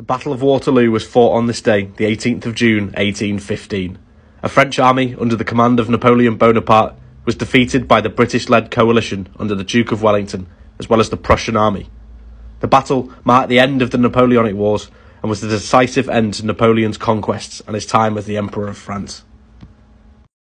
The Battle of Waterloo was fought on this day, the 18th of June, 1815. A French army under the command of Napoleon Bonaparte was defeated by the British-led coalition under the Duke of Wellington, as well as the Prussian army. The battle marked the end of the Napoleonic Wars and was the decisive end to Napoleon's conquests and his time as the Emperor of France.